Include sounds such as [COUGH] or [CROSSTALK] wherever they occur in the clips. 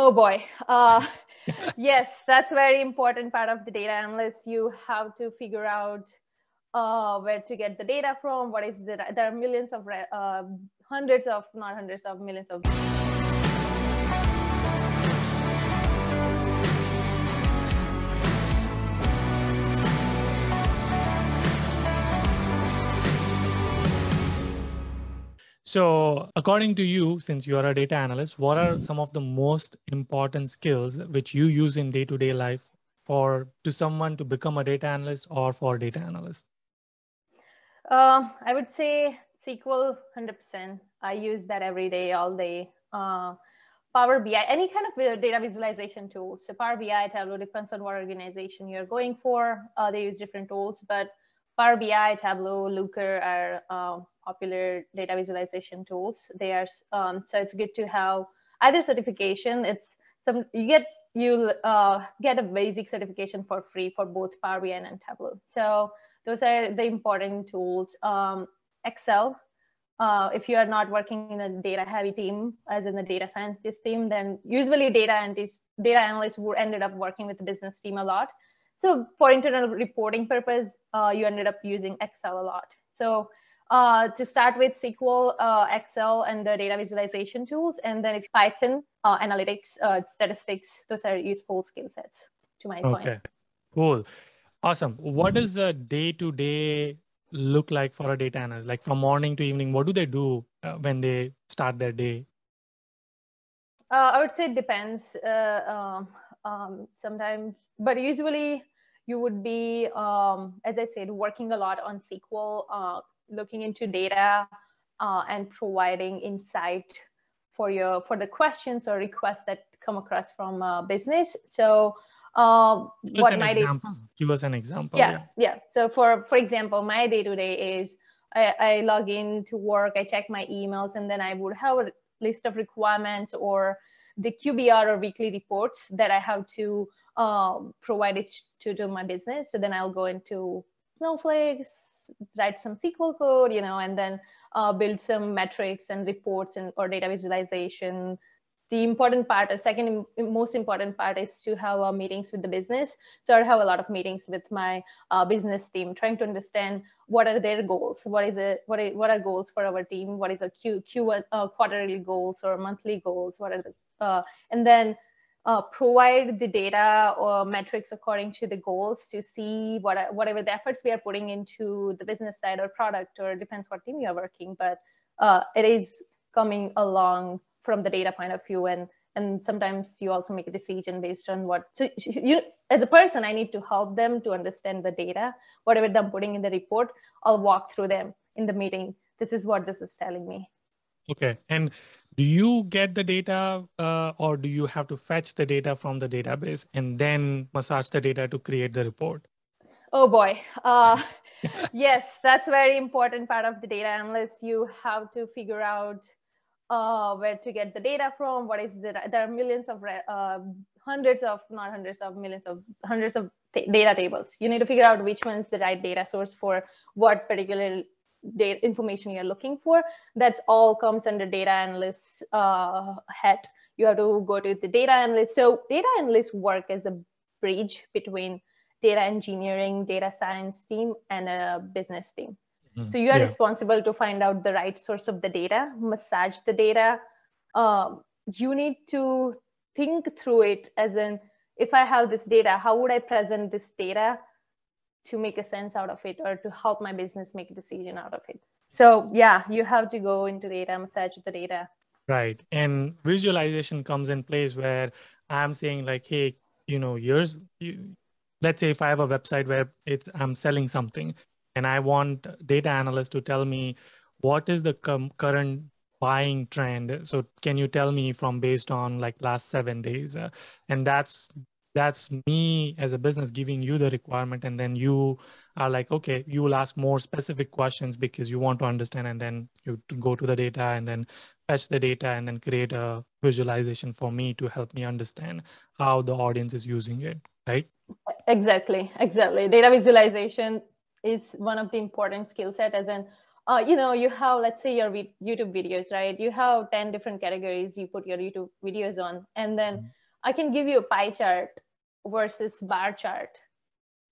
Oh boy. Uh, [LAUGHS] yes, that's very important part of the data analyst. You have to figure out uh, where to get the data from. What is the, there are millions of, uh, hundreds of, not hundreds of millions of. So, according to you, since you are a data analyst, what are some of the most important skills which you use in day to day life for to someone to become a data analyst or for data analyst? Uh, I would say SQL 100%. I use that every day, all day. Uh, Power BI, any kind of data visualization tools. So Power BI, Tableau depends on what organization you're going for. Uh, they use different tools, but Power BI, Tableau, Looker are uh, popular data visualization tools. They are um, so it's good to have either certification. It's some you get you uh, get a basic certification for free for both Power BI and Tableau. So those are the important tools. Um, Excel. Uh, if you are not working in a data heavy team, as in the data scientist team, then usually data analysts, data analysts would ended up working with the business team a lot. So for internal reporting purpose, uh, you ended up using Excel a lot. So uh, to start with SQL, uh, Excel, and the data visualization tools, and then if Python, uh, analytics, uh, statistics, those are useful skill sets to my point. Okay, cool, awesome. What does a day to day look like for a data analyst? Like from morning to evening, what do they do uh, when they start their day? Uh, I would say it depends. Um, um, sometimes, but usually you would be, um, as I said, working a lot on SQL, looking into data uh, and providing insight for your for the questions or requests that come across from uh, business. So uh, what my example. Day, give us an example. Yeah, yeah, yeah. So for for example, my day to day is I, I log in to work, I check my emails, and then I would have a list of requirements or the QBR or weekly reports that I have to um, provide it to, to my business. So then I'll go into Snowflakes, write some SQL code, you know, and then uh, build some metrics and reports and or data visualization. The important part, or second most important part, is to have uh, meetings with the business. So I have a lot of meetings with my uh, business team, trying to understand what are their goals, what is it, what are, what are goals for our team, what is a Q, Q uh, quarterly goals or monthly goals, what are the, uh, and then uh, provide the data or metrics according to the goals to see what whatever the efforts we are putting into the business side or product or depends what team you are working but uh, it is coming along from the data point of view and and sometimes you also make a decision based on what so you as a person i need to help them to understand the data whatever i'm putting in the report i'll walk through them in the meeting. This is what this is telling me. Okay and do you get the data uh, or do you have to fetch the data from the database and then massage the data to create the report? Oh boy. Uh, [LAUGHS] yes that's very important part of the data analyst. You have to figure out uh, where to get the data from. What is the there are millions of uh, hundreds of not hundreds of millions of hundreds of data tables. You need to figure out which one's the right data source for what particular data information you're looking for. That's all comes under data analyst uh, head. You have to go to the data analyst. So data analysts work as a bridge between data engineering, data science team, and a business team. Mm-hmm. So you are yeah. responsible to find out the right source of the data, massage the data. Um, you need to think through it as in, if I have this data, how would I present this data to make a sense out of it or to help my business make a decision out of it. So yeah, you have to go into data, massage the data. Right. And visualization comes in place where I'm saying like, hey, you know, here's you, let's say if I have a website where it's I'm selling something and I want data analyst to tell me what is the com- current buying trend so can you tell me from based on like last seven days uh, and that's that's me as a business giving you the requirement and then you are like okay you will ask more specific questions because you want to understand and then you go to the data and then fetch the data and then create a visualization for me to help me understand how the audience is using it right exactly exactly data visualization is one of the important skill set as in uh, you know, you have, let's say your YouTube videos, right? You have 10 different categories you put your YouTube videos on. And then mm-hmm. I can give you a pie chart versus bar chart.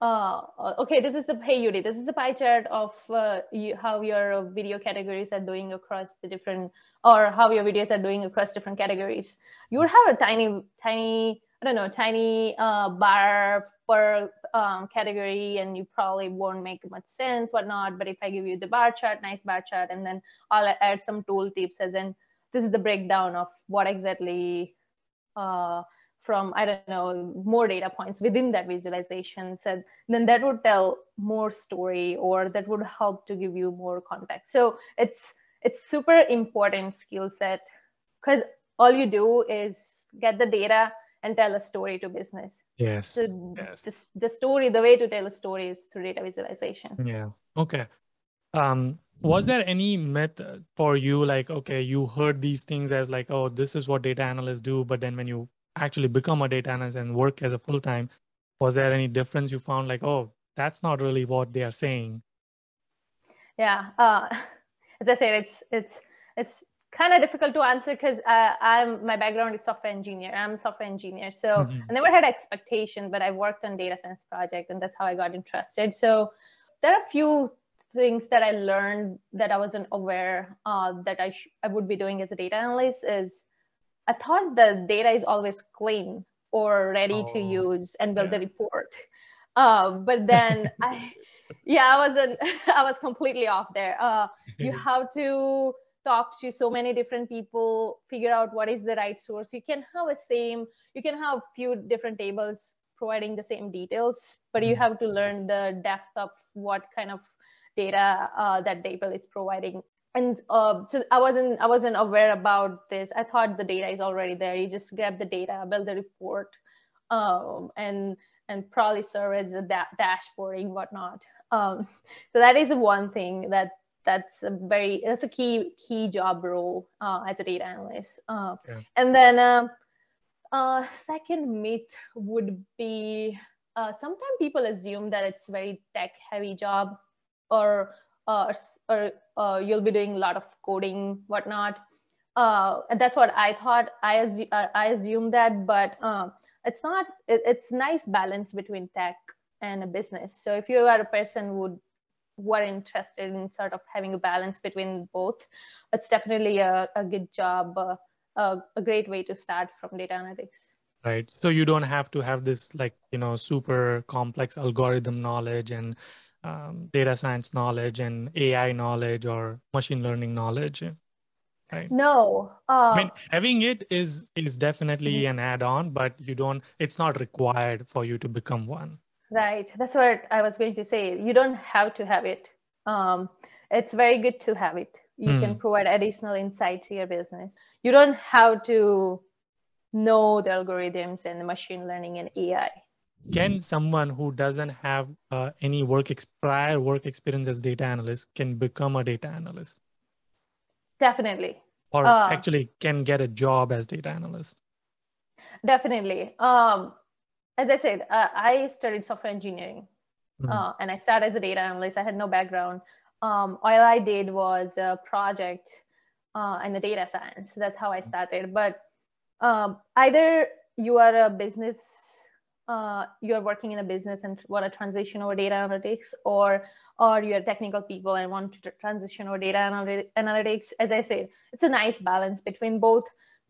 Uh, uh okay, this is the hey HeyUdy. This is the pie chart of uh, you, how your video categories are doing across the different, or how your videos are doing across different categories. You have a tiny, tiny, I don't know, tiny uh, bar per um, category and you probably won't make much sense, whatnot. But if I give you the bar chart, nice bar chart, and then I'll add some tool tips as in this is the breakdown of what exactly uh, from, I don't know, more data points within that visualization said, then that would tell more story or that would help to give you more context. So it's, it's super important skill set because all you do is get the data and tell a story to business. Yes. So yes. The, the story, the way to tell a story is through data visualization. Yeah. Okay. Um, was there any myth for you like okay you heard these things as like oh this is what data analysts do but then when you actually become a data analyst and work as a full time was there any difference you found like oh that's not really what they are saying yeah uh, [LAUGHS] as i said it's it's it's kind of difficult to answer because uh, I'm my background is software engineer. I'm a software engineer, so mm-hmm. I never had expectation, but I worked on data science project, and that's how I got interested. So there are a few things that I learned that I wasn't aware uh, that I sh- I would be doing as a data analyst. Is I thought the data is always clean or ready oh, to use and build yeah. the report. Uh, but then [LAUGHS] I, yeah, I wasn't. [LAUGHS] I was completely off there. Uh, you [LAUGHS] have to talk to so many different people figure out what is the right source you can have a same you can have few different tables providing the same details but you mm-hmm. have to learn the depth of what kind of data uh, that table is providing and uh, so i wasn't i wasn't aware about this. I thought the data is already there. You just grab the data build the report um, and and probably serve as a da- dashboarding whatnot. Um, so that is one thing that that's a very that's a key key job role uh, as a data analyst. Uh, yeah. and then uh, uh, second myth would be uh, sometimes people assume that it's very tech heavy job or uh, or uh, you'll be doing a lot of coding whatnot uh, and that's what i thought i, assu- I assume that but uh, it's not it, it's nice balance between tech and a business so if you are a person who were interested in sort of having a balance between both, it's definitely a, a good job, uh, a, a great way to start from data analytics. Right. So you don't have to have this like, you know, super complex algorithm knowledge and um, data science knowledge and AI knowledge or machine learning knowledge. Right. No. Uh, I mean, having it is is definitely mm-hmm. an add-on, but you don't. It's not required for you to become one. Right. That's what I was going to say. You don't have to have it. Um, it's very good to have it. You mm. can hmm. provide additional insight to your business. You don't have to know the algorithms and the machine learning and AI. Can someone who doesn't have uh, any work ex- prior work experience as data analyst can become a data analyst? Definitely. Or uh, actually can get a job as data analyst? Definitely. Um, as I said, uh, I studied software engineering mm-hmm. uh, and I started as a data analyst. I had no background. Um, all I did was a project uh, in the data science. That's how I mm-hmm. started. But um, either you are a business, uh, you're working in a business and want to transition over data analytics, or or you're technical people and want to transition over data analytics. As I said, it's a nice balance between both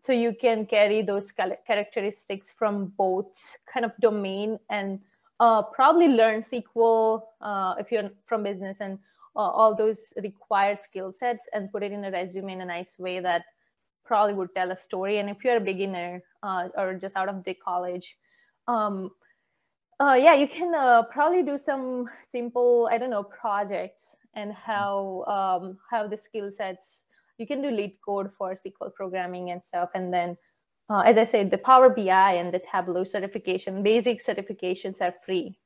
so you can carry those characteristics from both kind of domain and uh, probably learn SQL uh, if you're from business and uh, all those required skill sets and put it in a resume in a nice way that probably would tell a story. And if you're a beginner uh, or just out of the college, um, uh, yeah, you can uh, probably do some simple, I don't know, projects and how um, how the skill sets you can do LeetCode for SQL programming and stuff. And then, uh, as I said, the Power BI and the Tableau certification, basic certifications are free.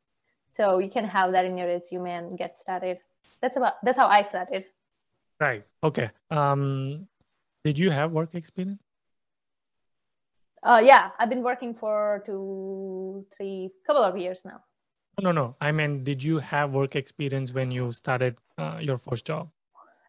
So you can have that in your resume and get started. That's about that's how I started. Right. Okay. Um, did you have work experience? Uh, yeah, I've been working for two, three, couple of years now. No, no. I mean, did you have work experience when you started uh, your first job?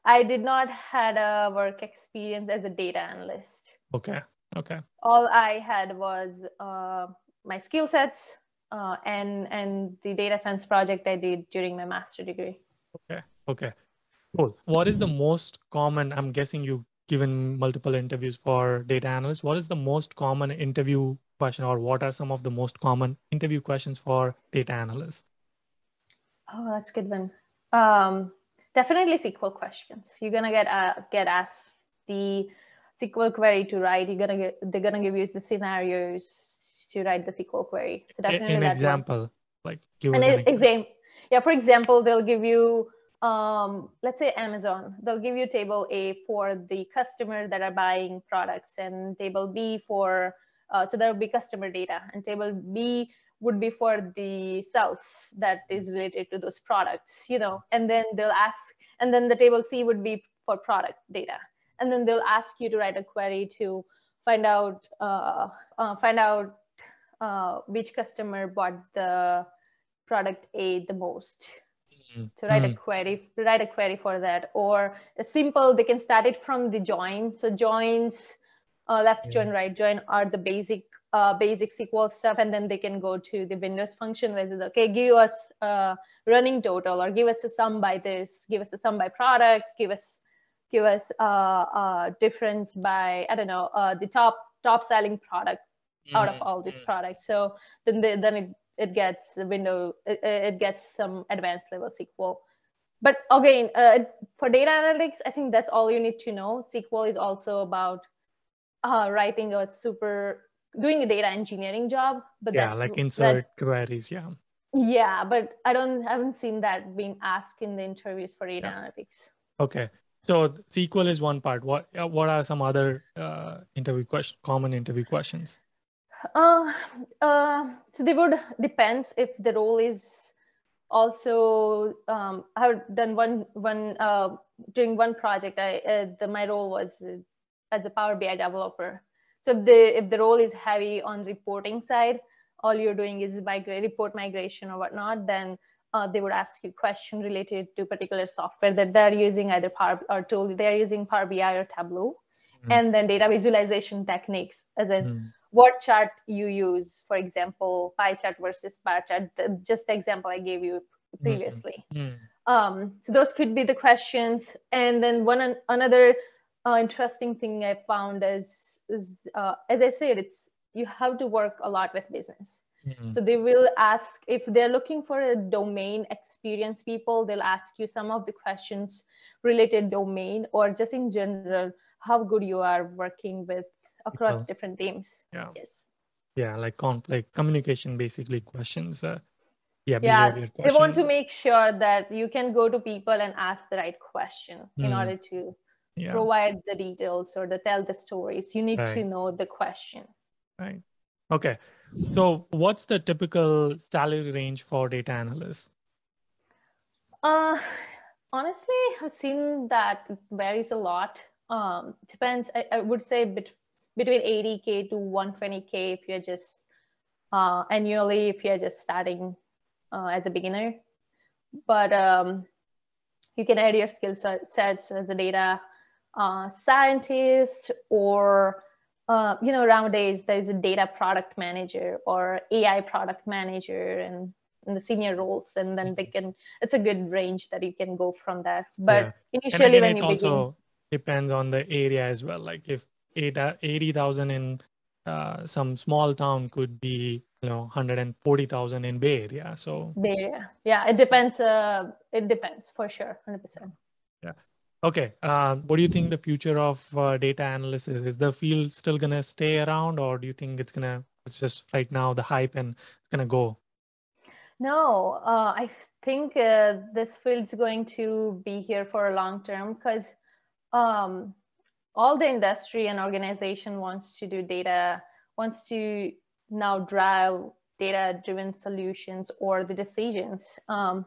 I did not had a work experience as a data analyst. Okay. Okay. All I had was uh, my skill sets uh, and and the data science project I did during my master degree. Okay. Okay. Cool. What is the most common? I'm guessing you given multiple interviews for data analysts. What is the most common interview question, or what are some of the most common interview questions for data analysts? Oh, that's a good one. Um, definitely SQL questions. You're gonna get uh, get asked the SQL query to write. You're gonna get they're gonna give you the scenarios to write the SQL query. So definitely an example, one. like give an, an example. Yeah, for example, they'll give you um, let's say Amazon. They'll give you table A for the customer that are buying products, and table B for uh, so there will be customer data, and table B would be for the sales that is related to those products, you know, and then they'll ask, and then the table C would be for product data. And then they'll ask you to write a query to find out, uh, uh, find out uh, which customer bought the product A the most. Mm-hmm. To write mm-hmm. a query, write a query for that, or a simple. They can start it from the join. So joins, uh, left yeah. join, right join are the basic uh, basic SQL stuff, and then they can go to the Windows function where it's okay, give us a running total or give us a sum by this, give us a sum by product, give us give us a, a difference by I don't know uh, the top top selling product out of mm-hmm. all these mm-hmm. products. So then they, then it it gets the window it, it gets some advanced level SQL. But again, uh, for data analytics, I think that's all you need to know. SQL is also about uh, writing a super doing a data engineering job but yeah like insert that, queries yeah yeah but i don't haven't seen that being asked in the interviews for data yeah. analytics okay so sql is one part what uh, what are some other uh, interview question common interview questions uh, uh, so they would depends if the role is also um, i've done one one uh, during one project i uh, the, my role was as a power bi developer so if the if the role is heavy on reporting side, all you're doing is migrate report migration or whatnot, then uh, they would ask you question related to particular software that they're using, either Power or tool they're using Power BI or Tableau, mm. and then data visualization techniques, as in mm. What chart you use, for example, pie chart versus bar chart. The, just the example I gave you previously. Mm. Um, so those could be the questions, and then one another uh, interesting thing I found is is uh, as I said, it's you have to work a lot with business. Mm-hmm. So they will ask if they're looking for a domain experience people, they'll ask you some of the questions related domain or just in general how good you are working with across different teams. Yeah. Yes. Yeah, like con like communication basically questions. Uh, yeah, yeah they want to make sure that you can go to people and ask the right question mm. in order to yeah. provide the details or the tell the stories you need right. to know the question right okay so what's the typical salary range for data analysts uh honestly i've seen that varies a lot um depends i, I would say bet- between 80k to 120k if you're just uh annually if you're just starting uh, as a beginner. But um you can add your skill sets as a data uh, scientist or uh, you know nowadays there's a data product manager or ai product manager and, and the senior roles and then they can it's a good range that you can go from there. But yeah. initially again, when you also depends on the area as well. Like if 80000 in uh, some small town could be you know 140000 in bay area so bay area yeah it depends uh, it depends for sure 100% yeah Okay. Uh, what do you think the future of uh, data analysis is? The field still going to stay around or do you think it's going to, it's just right now the hype and it's going to go? No, uh, I think uh, this field's going to be here for a long term because um, all the industry and organization wants to do data, wants to now drive data driven solutions or the decisions. Um,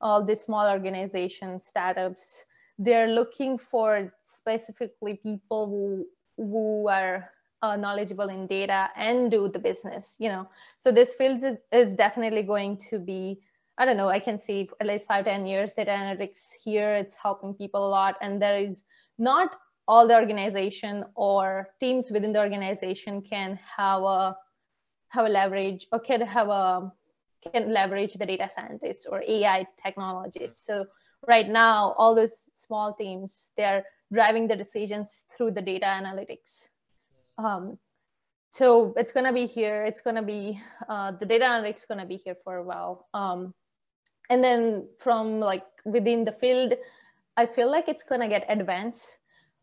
all the small organizations, startups, they're looking for specifically people who who are uh, knowledgeable in data and do the business you know so this field is, is definitely going to be I don't know, I can see at least five, 10 years data analytics here. It's helping people a lot. And there is not all the organization or teams within the organization can have a have a leverage or can have a can leverage the data scientists or AI technologists. So right now, all those small teams, they're driving the decisions through the data analytics. Um, so it's going to be here. It's going to be, uh, the data analytics going to be here for a while. Um, and then from like within the field, I feel like it's going to get advanced.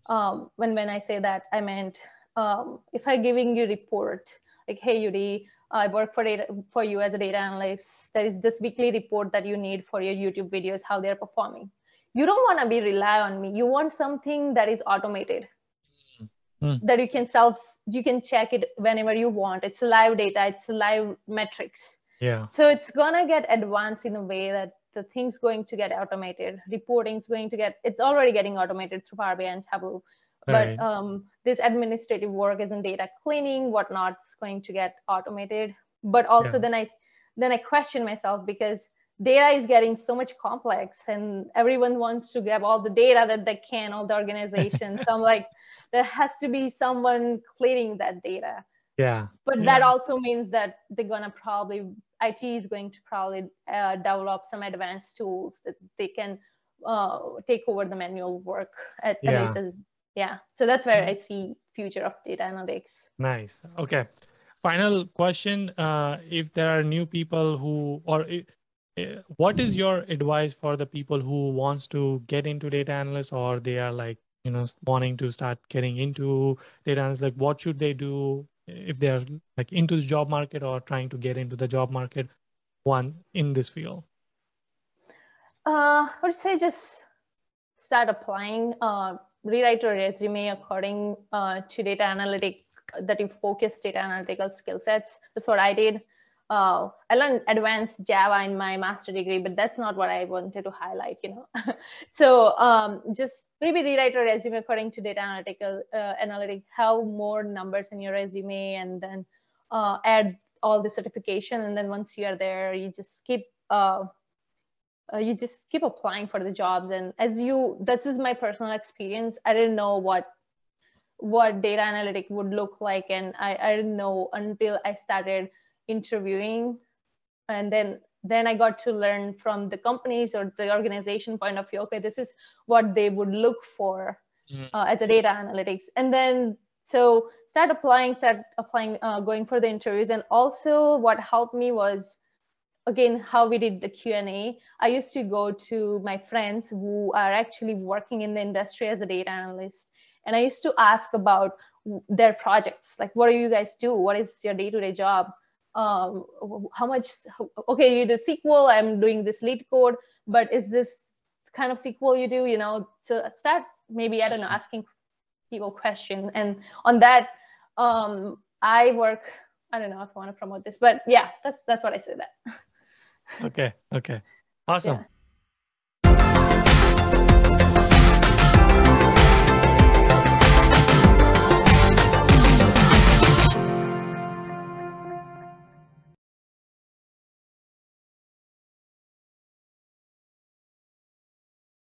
Um, when, when I say that, I meant um, if I'm giving you report, like, hey, Yudi, I work for data for you as a data analyst. There is this weekly report that you need for your YouTube videos, how they're performing. You don't want to be rely on me. You want something that is automated, mm. that you can self, you can check it whenever you want. It's live data. It's live metrics. Yeah. So it's gonna get advanced in a way that the thing's going to get automated. Reporting's going to get. It's already getting automated through Power BI and Tableau but um, this administrative work is in data cleaning whatnot's going to get automated but also yeah. then i then i question myself because data is getting so much complex and everyone wants to grab all the data that they can all the organizations [LAUGHS] so i'm like there has to be someone cleaning that data yeah but yeah. that also means that they're going to probably it is going to probably uh, develop some advanced tools that they can uh, take over the manual work at, yeah. at least as yeah. So that's where i see future of data analytics. Nice. Okay. Final question uh, if there are new people who or uh, what is your advice for the people who wants to get into data analyst or they are like you know wanting to start getting into data analyst? Like what should they do if they're like into the job market or trying to get into the job market one in this field uh, i would say just start applying uh, rewrite your resume according uh, to data analytic that you focus data analytical skill sets. That's what I did. Uh, I learned advanced Java in my master degree, but that's not what I wanted to highlight, you know. [LAUGHS] so um, just maybe rewrite your resume according to data analytical uh, analytic, have more numbers in your resume, and then uh, add all the certification. And then once you are there, you just keep uh, uh, you just keep applying for the jobs and as you this is my personal experience i didn't know what what data analytic would look like and i, I didn't know until i started interviewing and then then i got to learn from the companies or the organization point of view okay this is what they would look for mm. uh, as a data analytics. And then so start applying start applying uh, going for the interviews. And also what helped me was again how we did the q&a i used to go to my friends who are actually working in the industry as a data analyst. And i used to ask about their projects. Like what do you guys do? What is your day-to-day job um, how much okay you do sql i'm doing this LeetCode, but is this kind of sql you do you know so start maybe i don't know asking people questions and on that um, i work i don't know if i want to promote this but yeah that's that's what i say that [LAUGHS] okay. Okay. Awesome. Yeah.